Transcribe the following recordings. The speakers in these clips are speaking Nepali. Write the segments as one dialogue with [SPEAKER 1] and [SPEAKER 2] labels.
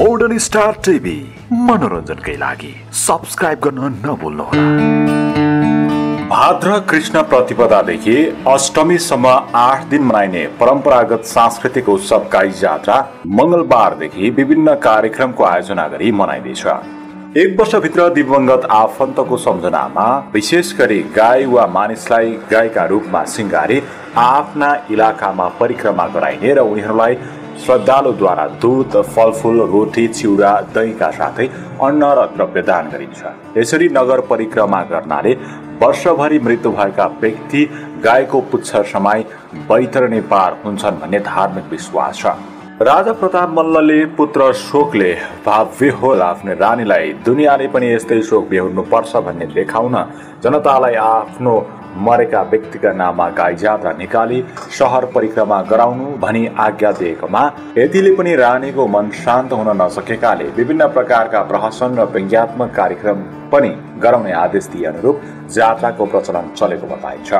[SPEAKER 1] मोडर्न स्टार टिभी मनोरञ्जनकै लागि सब्सक्राइब गर्न नभुल्नुहोला। भाद्र कृष्ण प्रतिपदादेखि अष्टमीसम्म आठ दिन मनाइने परम्परागत सांस्कृतिक उत्सव गाई जात्रा मङ्गलबारदेखि विभिन्न कार्यक्रमको आयोजना गरी मनाइँदैछ। एक वर्षभित्र दिवंगत आफन्तको सम्झनामा विशेष गरी गाई वा मानिसलाई गाईका रूपमा सिङ्गारी आफ्ना इलाकामा परिक्रमा गराइने र उनीहरूलाई श्रद्धालुद्वारा दुध फलफुल रोटी चिउरा दहीका साथै अन्न र द्रव्यदान गरिन्छ। यसरी नगर परिक्रमा गर्नाले वर्षभरि मृत्यु भएका व्यक्ति गाईको पुच्छर समाई बैतरणी पार हुन्छन् भन्ने धार्मिक विश्वास छ। राजा प्रताप मल्लले पुत्र शोकले भाव आफ्नो रानीलाई दुनियाँले पनि यस्तै शोक बेहोर्नु पर्छ भन्ने देखाउन जनतालाई आफ्नो मरेका व्यक्तिका नाममा गाई जात्रा निकाली सहर परिक्रमा गराउनु भनी आज्ञा दिएकोमा यतिले पनि रानीको मन शान्त हुन नसकेकाले विभिन्न प्रकारका प्रहसन र व्यङ्ग्यात्मक कार्यक्रम पनि गराउने आदेश दिए अनुरूप जात्राको प्रचलन चलेको बताइन्छ।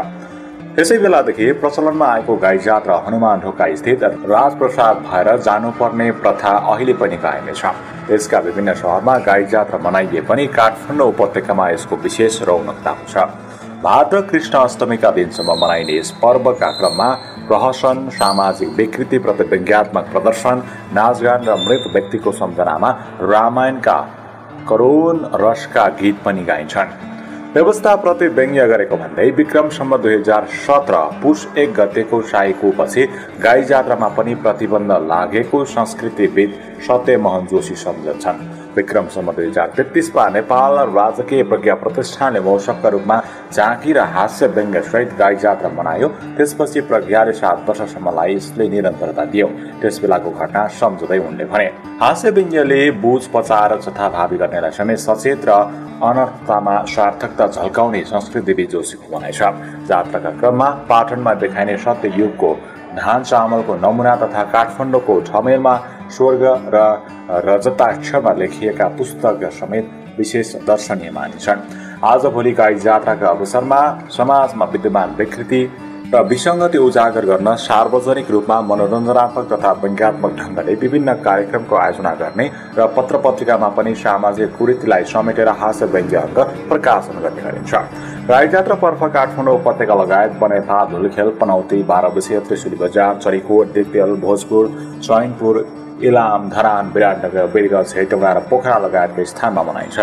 [SPEAKER 1] त्यसै बेलादेखि प्रचलनमा आएको गाई जात्रा हनुमान ढोका स्थित राजप्रसाद भएर जानुपर्ने प्रथा अहिले पनि कायमै छ। यसका विभिन्न सहरमा गाई जात्रा मनाइए पनि काठमाडौँ उपत्यकामा यसको विशेष रौनकता हुन्छ भाद्र कृष्ण अष्टमीका दिनसम्म मनाइने यस पर्वका क्रममा प्रहसन सामाजिक विकृति प्रति व्यङ्ग्यात्मक प्रदर्शन नाचगान र मृत व्यक्तिको सम्झनामा रामायणका करोन रसका गीत पनि गाइन्छन्। व्यवस्थाप्रति व्यङ्ग्य गरेको भन्दै विक्रमसम्म दुई हजार सत्र पुष एक गतेको साईको पछि गाई जात्रामा पनि प्रतिबन्ध लागेको संस्कृतिविद सत्यमोहन जोशी सम्झन्छन्। विक्रमसम्म दुई हजार तेत्तिसमा नेपाल राजकीय प्रज्ञा प्रतिष्ठानले मौसमका रूपमा झाँकी र हास्य व्यङ्ग्य सहित गाई जात्रा मनायो। त्यसपछि प्रज्ञाले सात वर्षसम्मलाई यसले निरन्तरता दियो। त्यस बेलाको घटना सम्झँदै उनले भने हास्य व्यङ्ग्यले बुझ पचाएर जथाभावी गर्नेलाई समेत सचेत र अनर्थतामा सार्थकता झल्काउने संस्कृति जोशीको भनाइ छ। जात्राका क्रममा पाटनमा देखाइने सत्य युगको धान चामलको नमुना तथा काठमाडौँको ठमेलमा स्वर्ग र रजताक्षरमा लेखिएका पुस्तक समेत विशेष दर्शनीय मानिन्छन्। आजभोलि गाई जात्राका अवसरमा समाजमा विद्यमान विकृति र विसङ्गति उजागर गर्न सार्वजनिक रूपमा मनोरञ्जनात्मक तथा व्यङ्ग्यात्मक ढङ्गले विभिन्न कार्यक्रमको आयोजना गर्ने र पत्र पत्रिकामा पनि सामाजिक कुरीतिलाई समेटेर हास्य व्यङ्ग्य अङ्क प्रकाशन गर्ने गरिन्छ। राईजात्रा पर्फ काठमाडौँ उपत्यका लगायत बनेपा धुलखेल पनौती बाह्र विषय त्रिशुली बजार चरीकोट दिगतेल भोजपुर चैनपुर इलाम धरान विराटनगर बिरगज हेटौँडा र पोखरा लगायतका स्थानमा मनाइन्छ।